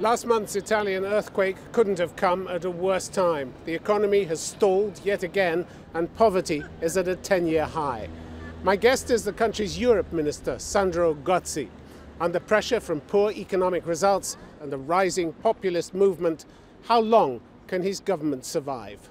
Last month's Italian earthquake couldn't have come at a worse time. The economy has stalled yet again, and poverty is at a 10 year high. My guest is the country's Europe Minister, Sandro Gozi. Under pressure from poor economic results and the rising populist movement, how long can his government survive?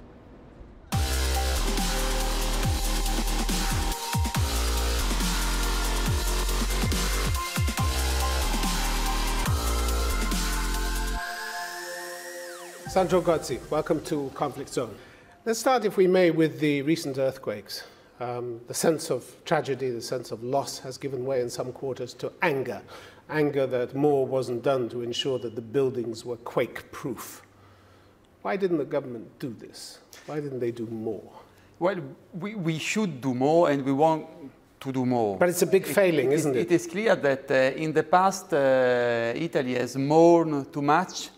Sandro Gozi, welcome to Conflict Zone. Let's start, if we may, with the recent earthquakes. Um, the sense of tragedy, the sense of loss has given way in some quarters to anger. Anger that more wasn't done to ensure that the buildings were quake proof. Why didn't the government do this? Why didn't they do more? Well, we, we should do more and we want to do more. But it's a big failing, it, isn't it? It is clear that uh, in the past, uh, Italy has mourned too much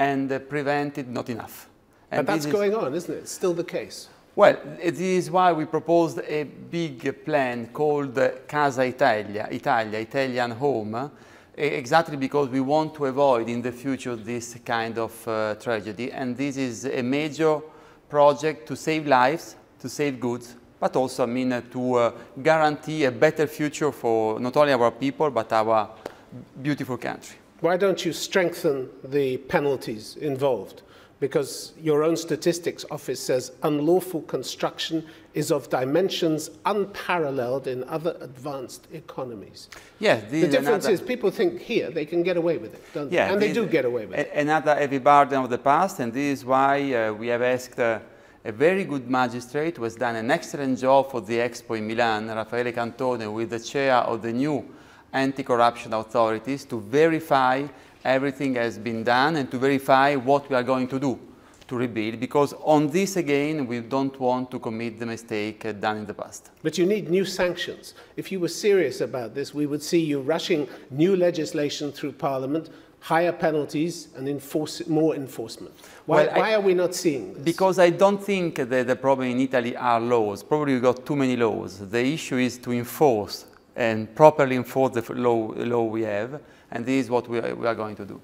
and uh, prevented not enough. And but that's going on, isn't it? It's still the case. Well, it is why we proposed a big plan called Casa Italia, Italia, Italian Home, exactly because we want to avoid in the future this kind of uh, tragedy. And this is a major project to save lives, to save goods, but also, I mean, uh, to uh, guarantee a better future for not only our people, but our beautiful country. Why don't you strengthen the penalties involved? Because your own statistics office says unlawful construction is of dimensions unparalleled in other advanced economies. Yeah, the difference is people think here they can get away with it, don't yeah, they? And they do get away with it. Another heavy burden of the past, and this is why uh, we have asked uh, a very good magistrate who has done an excellent job for the Expo in Milan, Raffaele Cantone, with the chair of the new anti-corruption authorities to verify everything has been done and to verify what we are going to do to rebuild because on this again we don't want to commit the mistake done in the past. But you need new sanctions. If you were serious about this, we would see you rushing new legislation through Parliament, higher penalties and enforce, more enforcement. Why, well, why are we not seeing this? Because I don't think that the problem in Italy are laws. Probably we've got too many laws. The issue is to enforce and properly enforce the law, law we have, and this is what we are, we are going to do.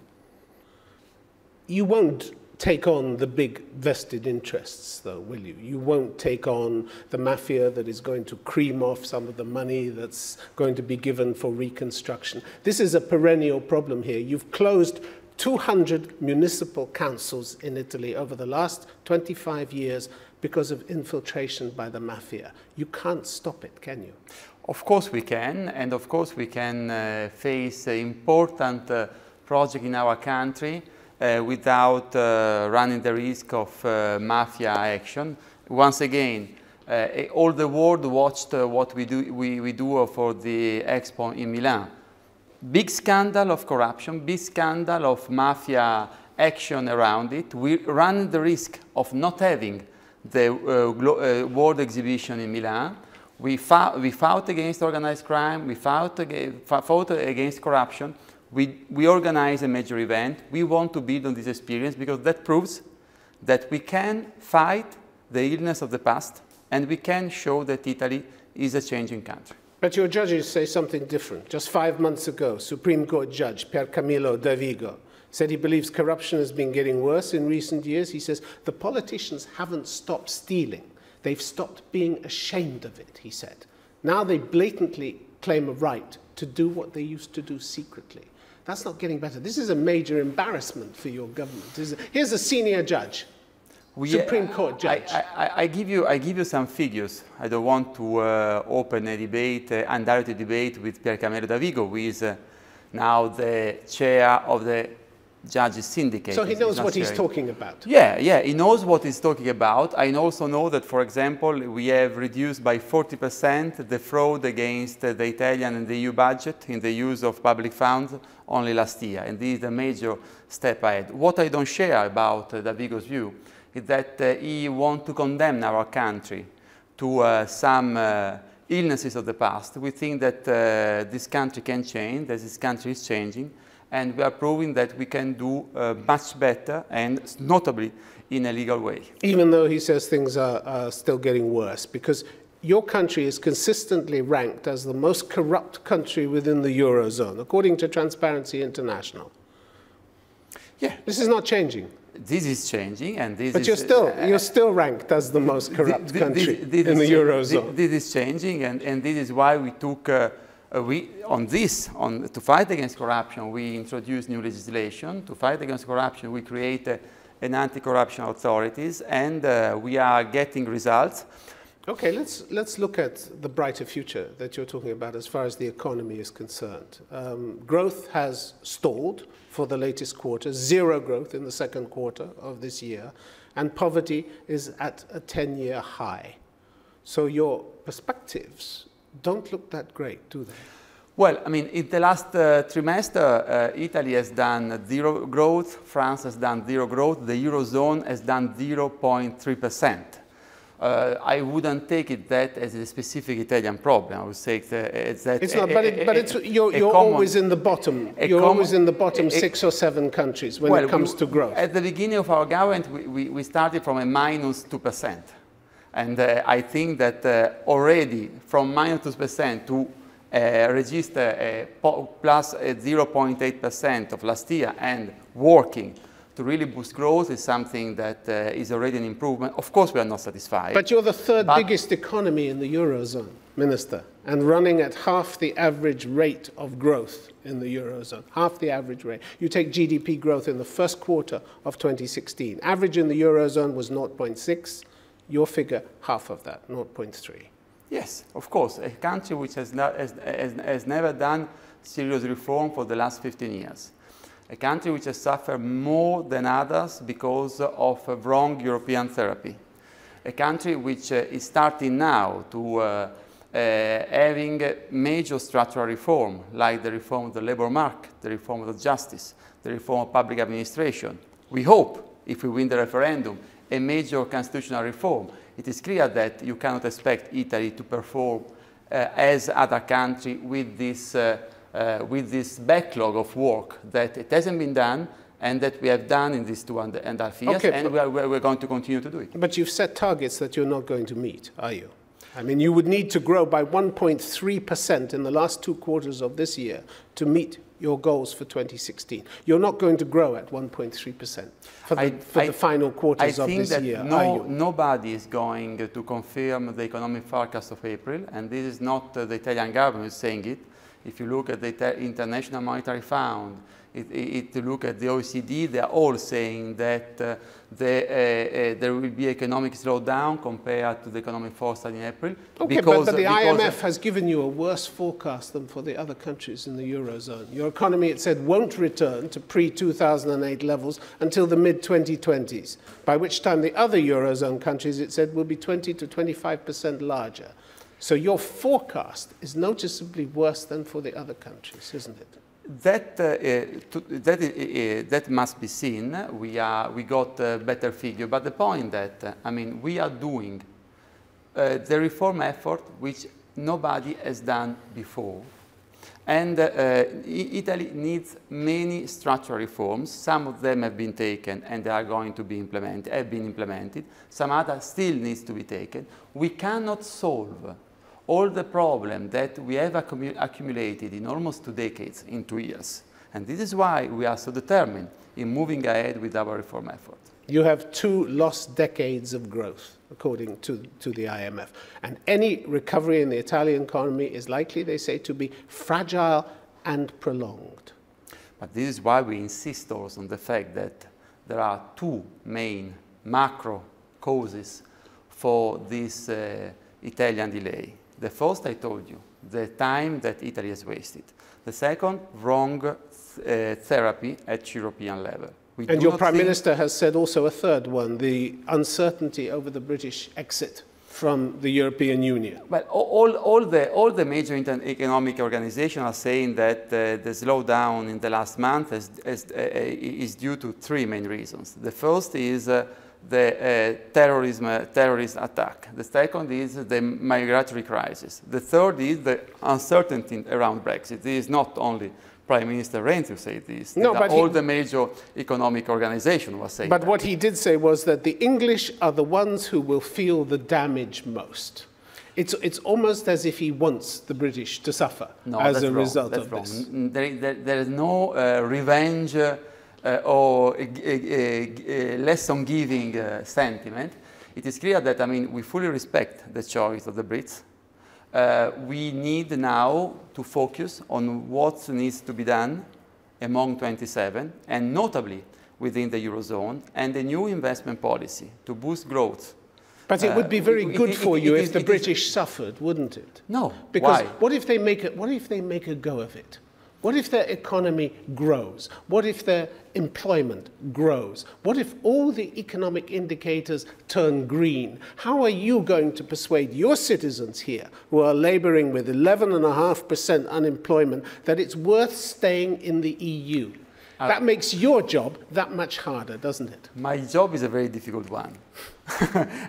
You won't take on the big vested interests, though, will you? You won't take on the mafia that is going to cream off some of the money that's going to be given for reconstruction. This is a perennial problem here. You've closed 200 municipal councils in Italy over the last 25 years because of infiltration by the mafia. You can't stop it, can you? Of course we can, and of course we can uh, face important uh, project in our country uh, without uh, running the risk of uh, mafia action. Once again, uh, all the world watched what we do, we, we do for the Expo in Milan. Big scandal of corruption, big scandal of mafia action around it. We run the risk of not having the World Exhibition in Milan we fought, we fought against organized crime, we fought, fought against corruption, we, we organized a major event. We want to build on this experience because that proves that we can fight the illness of the past and we can show that Italy is a changing country. But your judges say something different. Just five months ago, Supreme Court Judge Pier Camillo Davigo said he believes corruption has been getting worse in recent years. He says the politicians haven't stopped stealing. They've stopped being ashamed of it, he said. Now they blatantly claim a right to do what they used to do secretly. That's not getting better. This is a major embarrassment for your government. Here's a senior judge, we, Supreme Court judge. I, I, I, give you, I give you some figures. I don't want to uh, open a debate, uh, undirected debate with Pier Camillo Davigo, who is uh, now the chair of the judges syndicate. So he knows what he's talking about. Yeah, yeah, he knows what he's talking about. I also know that, for example, we have reduced by 40% the fraud against the Italian and the EU budget in the use of public funds only last year. And this is a major step ahead. What I don't share about uh, Davigo's view is that uh, he wants to condemn our country to uh, some uh, illnesses of the past. We think that uh, this country can change, that this country is changing, and we are proving that we can do uh, much better and notably in a legal way. Even though he says things are, are still getting worse, because your country is consistently ranked as the most corrupt country within the Eurozone, according to Transparency International. Yeah. This is not changing. This is changing, and this but is. you're still uh, you're still ranked as the most corrupt country this- this in the eurozone. thi- This is changing, and, and this is why we took uh, uh, we on this on to fight against corruption. We introduced new legislation to fight against corruption. We create uh, an anti-corruption authorities, and uh, we are getting results. Okay, let's, let's look at the brighter future that you're talking about as far as the economy is concerned. Um, growth has stalled for the latest quarter, zero growth in the second quarter of this year, and poverty is at a 10 year high. So your perspectives don't look that great, do they? Well, I mean, in the last uh, trimester, uh, Italy has done zero growth, France has done zero growth, the Eurozone has done 0.3 percent. Uh, I wouldn't take it that as a specific Italian problem. I would say that it's that. It's a- not, but, it, but it's, you're, you're common- always in the bottom. You're common- always in the bottom six or seven countries when Well, it comes we- to growth. At the beginning of our government, we, we, we started from a minus 2%. And uh, I think that uh, already from minus 2% to uh, register a plus 0.8% of last year and working to really boost growth is something that uh, is already an improvement. Of course, we are not satisfied. But you're the third biggest economy in the Eurozone, Minister, and running at half the average rate of growth in the Eurozone. Half the average rate. You take GDP growth in the first quarter of 2016. Average in the Eurozone was 0.6. Your figure, half of that, 0.3. Yes, of course. A country which has, not, has, has, has never done serious reform for the last 15 years. A country which has suffered more than others because of wrong European therapy. A country which uh, is starting now to uh, uh, having major structural reform, like the reform of the labor market, the reform of the justice, the reform of public administration. We hope, if we win the referendum, a major constitutional reform. It is clear that you cannot expect Italy to perform uh, as other countries with this, uh, uh, with this backlog of work that it hasn't been done and that we have done in these two and a half years, Okay, and we are, we're going to continue to do it. But you've set targets that you're not going to meet, are you? I mean, you would need to grow by 1.3% in the last two quarters of this year to meet your goals for 2016. You're not going to grow at 1.3% for the, I- for I- the final I quarters of think this year, no, nobody is going to confirm the economic forecast of April, and this is not uh, the Italian government saying it. If you look at the International Monetary Fund, it, it, look at the OECD, they are all saying that uh, the, uh, uh, there will be economic slowdown compared to the economic forecast in April. Okay, but, but the IMF has given you a worse forecast than for the other countries in the Eurozone. Your economy, it said, won't return to pre 2008 levels until the mid 2020s, by which time the other Eurozone countries, it said, will be 20 to 25% larger. So your forecast is noticeably worse than for the other countries, isn't it? That, uh, uh, to, that, i- i- that must be seen. We, are, we got a better figure. But the point that, uh, I mean, we are doing uh, the reform effort which nobody has done before. And uh, uh, Italy needs many structural reforms. Some of them have been taken and they are going to be implemented, have been implemented. Some others still needs to be taken. We cannot solve all the problem that we have accumu- accumulated in almost two decades in two years. And this is why we are so determined in moving ahead with our reform effort. You have two lost decades of growth, according to, to the IMF. And any recovery in the Italian economy is likely, they say, to be fragile and prolonged. But this is why we insist also on the fact that there are two main macro causes for this uh, Italian delay. The first, I told you, the time that Italy has wasted. The second, wrong uh, therapy at European level. We And your Prime Minister has said also a third one the uncertainty over the British exit from the European Union. Well, all, all, the, all the major inter- economic organizations are saying that uh, the slowdown in the last month is, is, uh, is due to three main reasons. The first is uh, the uh, terrorism, uh, terrorist attack. The second is the migratory crisis. The third is the uncertainty around Brexit. This is not only Prime Minister Renzi who said this. No, but all he- the major economic organizations were saying But that. what he did say was that the English are the ones who will feel the damage most. It's, it's almost as if he wants the British to suffer No, as a wrong. result that's of wrong. this. There, there, there is no uh, revenge uh, Eh, or a, eh, a, a eh, lesson-giving uh, sentiment, it is clear that, I mean, we fully respect the choice of the Brits. Uh, we need now to focus on what needs to be done among 27, and notably within the Eurozone, and a new investment policy to boost growth. But it would be very good it, for it, you if the British suffered, wouldn't it? No. Because Why? what if they make a, what if they make a go of it? What if their economy grows? What if their employment grows? What if all the economic indicators turn green? How are you going to persuade your citizens here who are laboring with 11.5% unemployment that it's worth staying in the EU? Uh, that makes your job that much harder, doesn't it? My job is a very difficult one.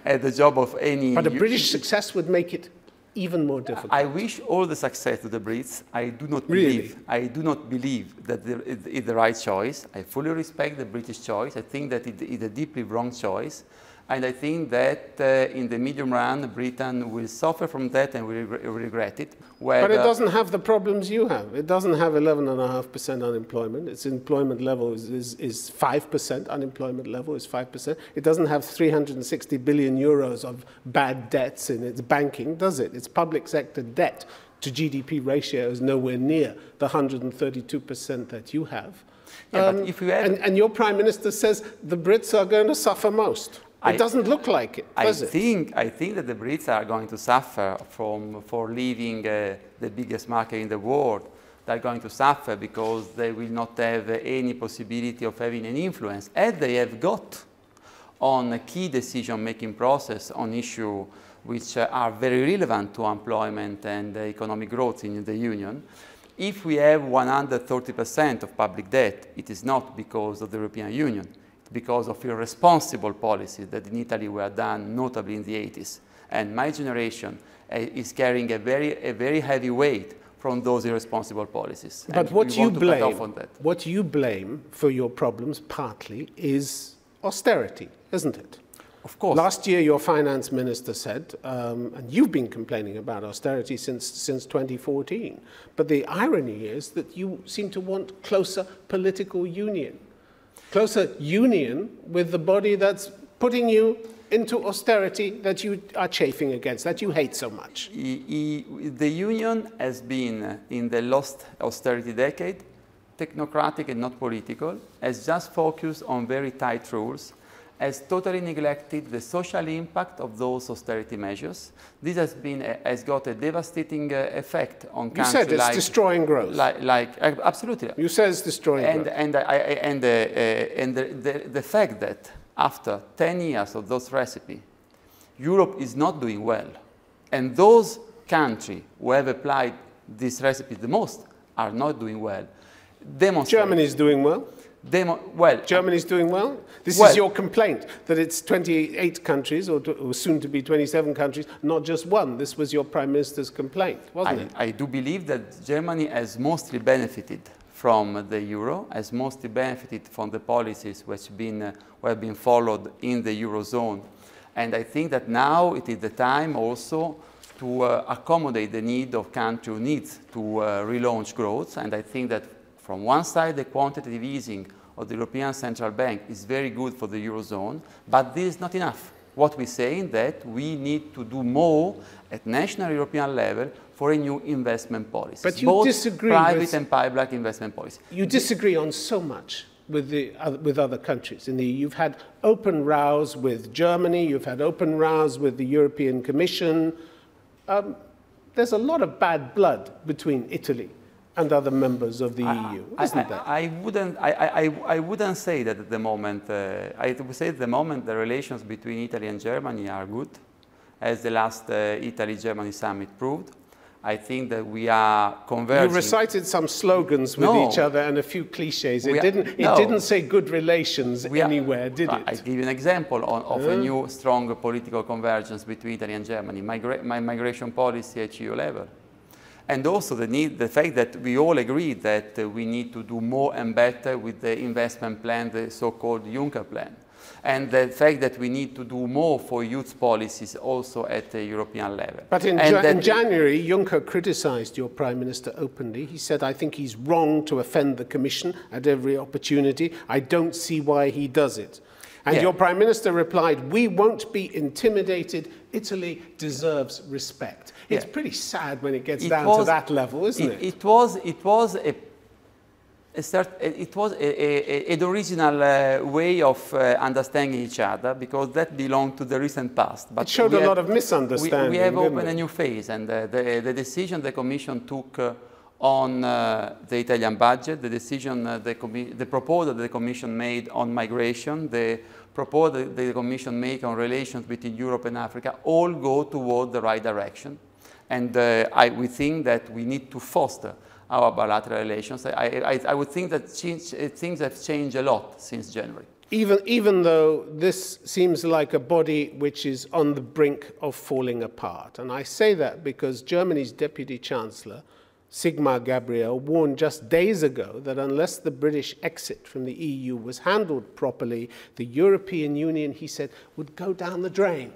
the job of any. But a British success would make it even more difficult. I wish all the success to the Brits. I do not believe. Really? I do not believe that it's the right choice. I fully respect the British choice. I think that it is a deeply wrong choice. And I think that uh, in the medium run, Britain will suffer from that and will regret it. but it doesn't have the problems you have. It doesn't have 11.5% unemployment. Its employment level is, is, is 5%. Unemployment level is 5%. It doesn't have 360 billion euros of bad debts in its banking, does it? Its public sector debt to GDP ratio is nowhere near the 132% that you have. Yeah, um, and, and your prime minister says the Brits are going to suffer most. It I, doesn't look like it, I think, I think that the Brits are going to suffer from, for leaving uh, the biggest market in the world. They're going to suffer because they will not have any possibility of having an influence, as they have got on a key decision-making process on issues which uh, are very relevant to employment and economic growth in the Union. If we have 130% of public debt, it is not because of the European Union because of irresponsible policies that in Italy were done, notably in the 80s. And my generation uh, is carrying a very, a very heavy weight from those irresponsible policies. But what you blame, what you blame for your problems partly is austerity, isn't it? Of course. Last year, your finance minister said, um, and you've been complaining about austerity since, since 2014, but the irony is that you seem to want closer political union closer union with the body that's putting you into austerity that you are chafing against, that you hate so much? The union has been, in the last austerity decade, technocratic and not political, has just focused on very tight rules has totally neglected the social impact of those austerity measures. This has, been, uh, has got a devastating uh, effect on countries You said it's like, destroying growth. Like, like uh, absolutely. You said it's destroying and, growth. And, I, and, uh, and the, the, the fact that after 10 years of those recipes, Europe is not doing well. And those countries who have applied this recipe the most are not doing well. Germany is doing well. Demo, well, Germany's doing well. This well, is your complaint that it's 28 countries, or, or, soon to be 27 countries, not just one. This was your prime minister's complaint, wasn't I, it? I do believe that Germany has mostly benefited from the euro, has mostly benefited from the policies which been, uh, have been followed in the eurozone, and I think that now it is the time also to uh, accommodate the need of country needs to uh, relaunch growth, and I think that from one side, the quantitative easing of the European Central Bank is very good for the Eurozone, but this is not enough. What we say is that we need to do more at national European level for a new investment policy. But you both disagree private with, and public investment policy. You disagree on so much with, the, with other countries. In the, you've had open rows with Germany, you've had open rows with the European Commission. Um, there's a lot of bad blood between Italy and other members of the I, EU, isn't I, there? I wouldn't, I, I, I wouldn't say that at the moment. Uh, I would say at the moment the relations between Italy and Germany are good, as the last uh, Italy-Germany summit proved. I think that we are converging. You recited some slogans with no. each other and a few cliches. It, are, didn't, it no. didn't say good relations anywhere, did it? I give you an example on, of uh. a new strong political convergence between Italy and Germany, Migra my migration policy at EU level. And also the, need, the fact that we all agree that uh, we need to do more and better with the investment plan, the so-called Juncker plan. And the fact that we need to do more for youth policies also at the European level. But in, ja in January, Juncker criticized your Prime Minister openly. He said, I think he's wrong to offend the Commission at every opportunity. I don't see why he does it. And yeah. your Prime Minister replied, We won't be intimidated. Italy deserves respect. It's yeah. pretty sad when it gets it down was, to that level, isn't it? It, it was, it was a Start, it was a, a, an original uh, way of uh, understanding each other because that belonged to the recent past. But it showed a have, lot of misunderstanding. We, we have opened it? a new phase, and uh, the, the, decision the Commission took uh, on uh, the Italian budget, the decision, uh, the, the proposal the Commission made on migration, the proposal the Commission made on relations between Europe and Africa, all go toward the right direction. And I, we think that we need to foster our bilateral relations. I, I, I would think that change, uh, things have changed a lot since January. Even, even though this seems like a body which is on the brink of falling apart. And I say that because Germany's Deputy Chancellor, Sigmar Gabriel, warned just days ago that unless the British exit from the EU was handled properly, the European Union, he said, would go down the drain.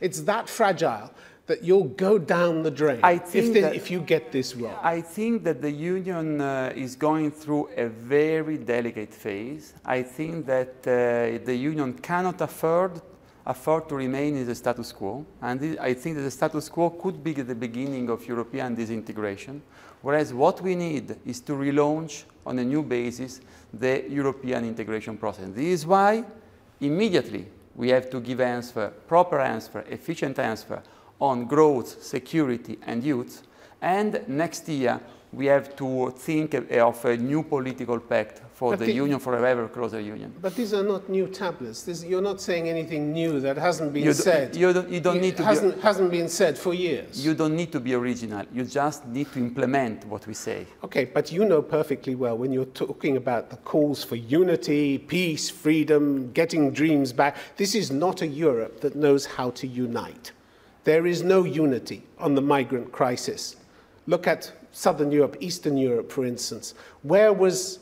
It's that fragile that you'll go down the drain if, that, if, you get this wrong? I think that the Union uh, is going through a very delicate phase. I think that uh, the Union cannot afford, afford to remain in the status quo. And I think that the status quo could be the beginning of European disintegration. Whereas what we need is to relaunch on a new basis the European integration process. This is why immediately we have to give answer, proper answer, efficient answer on growth, security, and youth. And next year, we have to think of a new political pact for but the, the, Union for a ever closer union. But these are not new tablets. This, you're not saying anything new that hasn't been you said. You don't, you don't need to hasn't, be, hasn't been said for years. You don't need to be original. You just need to implement what we say. Okay, but you know perfectly well when you're talking about the calls for unity, peace, freedom, getting dreams back, this is not a Europe that knows how to unite. There is no unity on the migrant crisis. Look at Southern Europe, Eastern Europe, for instance. Where was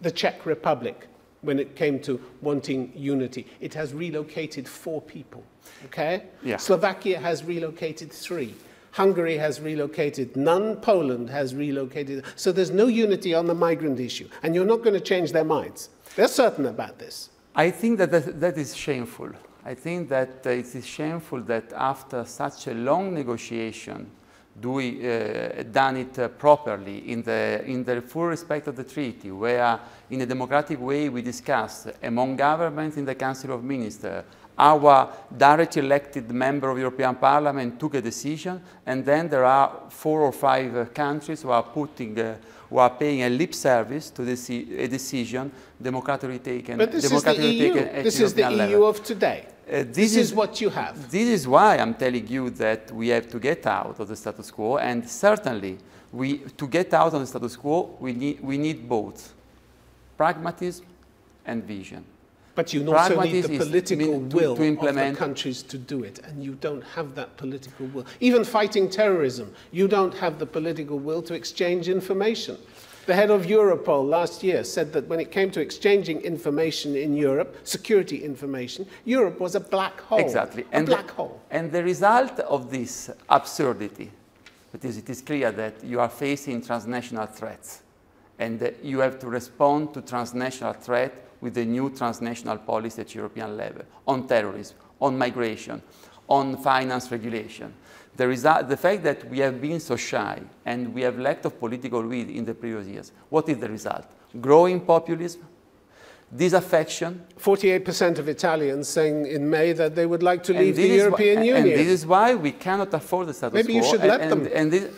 the Czech Republic when it came to wanting unity? It has relocated four people, okay? Yeah. Slovakia has relocated three. Hungary has relocated none, Poland has relocated. So there's no unity on the migrant issue, and you're not going to change their minds. They're certain about this. I think that that, that is shameful. I think that uh, it is shameful that after such a long negotiation, do we uh, done it uh, properly in the, in the full respect of the treaty, where in a democratic way we discussed among governments in the Council of Ministers, our directly elected member of European Parliament took a decision, and then there are four or five uh, countries who are putting uh, who are paying a lip service to a decision democratically taken. But this is the EU. This is the EU level. of today. Uh, this, this is, is, what you have. This is why I'm telling you that we have to get out of the status quo, and certainly, we, to get out of the status quo, we need, we need both pragmatism and vision. But you also need the political will to, implement. of the countries to do it, and you don't have that political will. Even fighting terrorism, you don't have the political will to exchange information. The head of Europol last year said that when it came to exchanging information in Europe, security information, Europe was a black hole. Exactly. A and black the, hole. And the result of this absurdity, because it is clear that you are facing transnational threats, and you have to respond to transnational threat with a new transnational policy at European level on terrorism, on migration, on finance regulation. The, result, the fact that we have been so shy and we have lacked of political will in the previous years, what is the result? Growing populism, disaffection. 48% of Italians saying in May that they would like to leave the European Union. And this is why we cannot afford the status Maybe quo. Maybe you should let and, them. And, and this,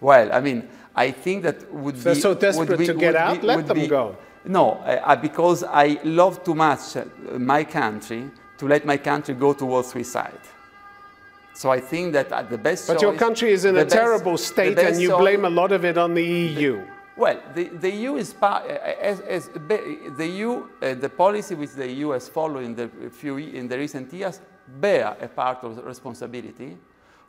well, I mean, I think that would They're be... so desperate be, to get out, be, let them go. No, uh, because I love too much my country to let my country go towards suicide. So I think that at the best But choice, your country is in a best, terrible state and you blame a lot of it on the EU. The, well, the, the EU is part, as, as the EU, uh, the policy which the EU has followed in the, few, in the recent years bear a part of the responsibility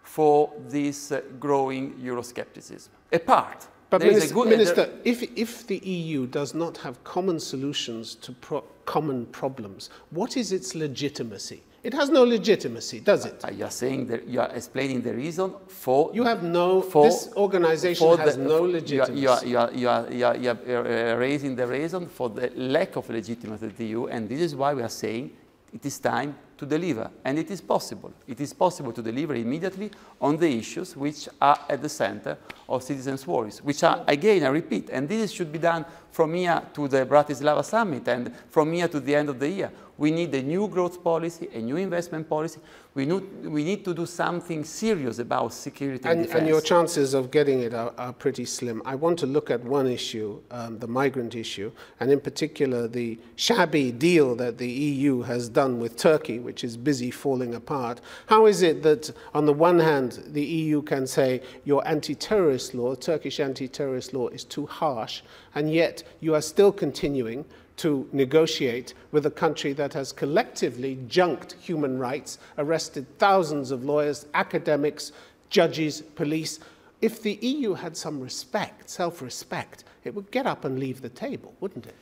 for this uh, growing Euroscepticism. A part. But Minister, good, Minister if, if the EU does not have common solutions to pro common problems, what is its legitimacy? It has no legitimacy, does it? You are saying that you are explaining the reason for. You have no. For, this organization has the, no legitimacy. You are, you, are, you, are, you, are, you are uh, uh, raising the reason for the lack of legitimacy of the EU, and this is why we are saying it is time to deliver. And it is possible. It is possible to deliver immediately on the issues which are at the center of citizens' worries, which are, again, I repeat, and this should be done from here to the Bratislava summit and from here to the end of the year. We need a new growth policy, a new investment policy. We need, we need to do something serious about security and, and defense. And your chances of getting it are, are, pretty slim. I want to look at one issue, um, the migrant issue, and in particular the shabby deal that the EU has done with Turkey, which is busy falling apart. How is it that, on the one hand, the EU can say your anti-terrorist law, Turkish anti-terrorist law, is too harsh, and yet you are still continuing to negotiate with a country that has collectively junked human rights, arrested thousands of lawyers, academics, judges, police. If the EU had some respect, self-respect, it would get up and leave the table, wouldn't it?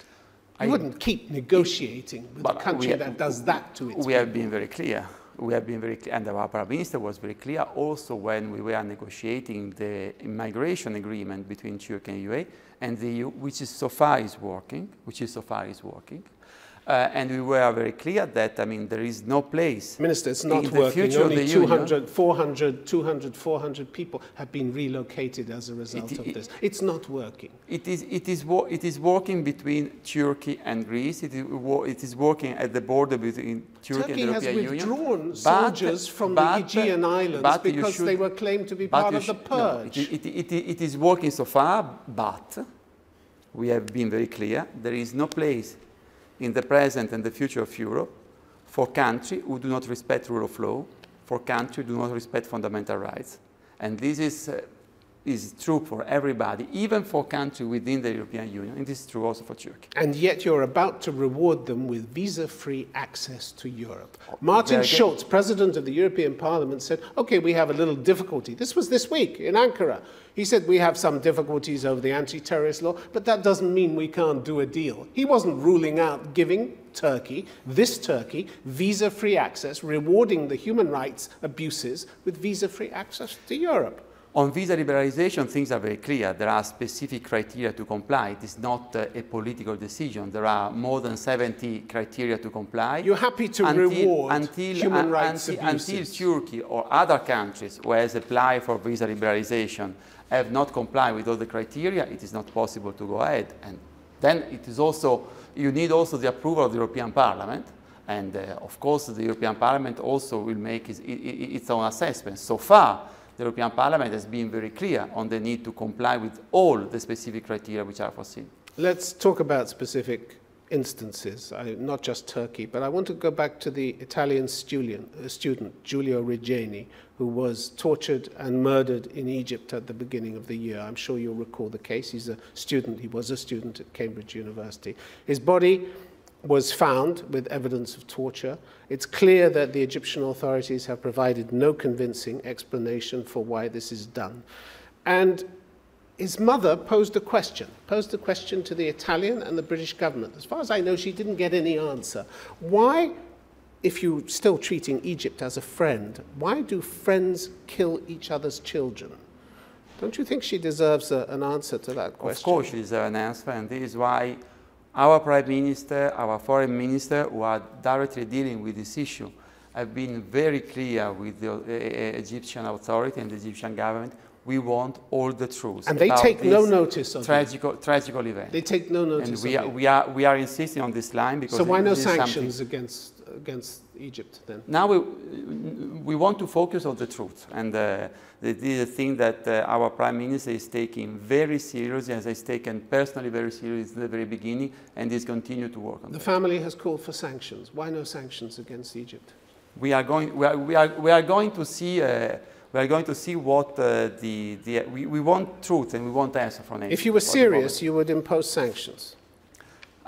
You I, wouldn't keep negotiating with a country that does that to its We people. have been very clear. We have been very clear, and our Prime Minister was very clear also when we were negotiating the migration agreement between Turkey and UAE and the EU, which is so far is working, which is so far is working. Uh, and we were very clear that, I mean, there is no place. Minister, it's not working. Only 200, Union. 400, 200, 400 people have been relocated as a result it, of this. It's not working. It is, it, is it is working between Turkey and Greece. It is, it is working at the border between Turkey, Turkey and the European Union. Turkey has withdrawn soldiers but, from but, the Aegean Islands because should, they were claimed to be part of the purge. No, it, it, it is working so far, but we have been very clear. There is no place in the present and the future of Europe for countries who do not respect rule of law, for countries who do not respect fundamental rights. And this is, uh, is true for everybody, even for countries within the European Union, and this is true also for Turkey. And yet you're about to reward them with visa-free access to Europe. Martin Schulz, President of the European Parliament, said, okay, we have a little difficulty. This was this week in Ankara. He said we have some difficulties over the anti-terrorist law, but that doesn't mean we can't do a deal. He wasn't ruling out giving Turkey, this Turkey, visa-free access, rewarding the human rights abuses with visa-free access to Europe. On visa liberalization, things are very clear. There are specific criteria to comply. It is not uh, a political decision. There are more than 70 criteria to comply. You're happy to until, reward until, human uh, rights until, abuses. Until Turkey or other countries who has applied for visa liberalization have not complied with all the criteria, it is not possible to go ahead. And then it is also, you need also the approval of the European Parliament. And uh, of course, the European Parliament also will make its, its own assessment. So far, the European Parliament has been very clear on the need to comply with all the specific criteria which are foreseen. Let's talk about specific instances, I, not just Turkey, but I want to go back to the Italian student, uh, student, Giulio Regeni, who was tortured and murdered in Egypt at the beginning of the year. I'm sure you'll recall the case. He's a student, he was a student at Cambridge University. His body was found with evidence of torture. It's clear that the Egyptian authorities have provided no convincing explanation for why this is done. And his mother posed a question, posed a question to the Italian and the British government. As far as I know, she didn't get any answer. Why, if you're still treating Egypt as a friend, why do friends kill each other's children? Don't you think she deserves a, an answer to that question? Of course she deserves an answer, and this is why our Prime Minister, our Foreign Minister, who are directly dealing with this issue, have been very clear with the uh, Egyptian authority and the Egyptian government we want all the truth. And they take no notice of tragical, it. tragical event. They take no notice and we are, we are, we are insisting on this line because. So why no sanctions against against Egypt then? Now we we want to focus on the truth, and uh, this is a thing that uh, our prime minister is taking very seriously, as he's taken personally very seriously in the very beginning, and is continue to work on. The that. family has called for sanctions. Why no sanctions against Egypt? We are going. We are. We are, we are going to see. Uh, we are going to see what uh, the, the we, we want truth and we want answer from Egypt. If you were serious, you would impose sanctions.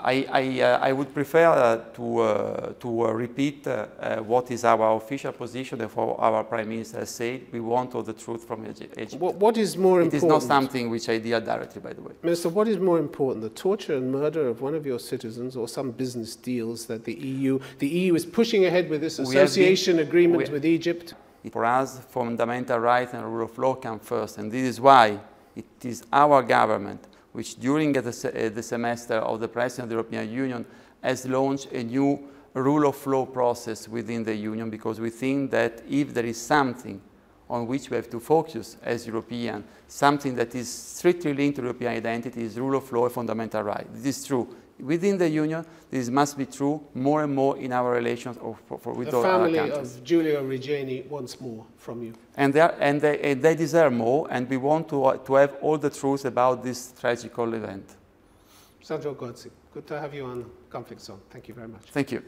I, I, uh, I, would prefer uh, to, uh, to uh, repeat uh, uh, what is our official position and for our Prime Minister has said. We want all the truth from Egypt. What, what is more it important? It is not something which I deal directly, by the way. Minister, what is more important, the torture and murder of one of your citizens or some business deals that the EU, the EU is pushing ahead with this association been, agreement we, with Egypt? For us, fundamental rights and rule of law come first, and this is why it is our government which during the, uh, the semester of the President of the European Union has launched a new rule of law process within the Union because we think that if there is something on which we have to focus as European, something that is strictly linked to European identity is rule of law and fundamental rights. This is true within the Union, this must be true more and more in our relations of, for, for, with the all family our countries. of Giulio Regeni wants more from you. And they, are, and, they, and they deserve more, and we want to, uh, to have all the truth about this tragical event. Sandro Gozi, good to have you on Conflict Zone. Thank you very much. Thank you.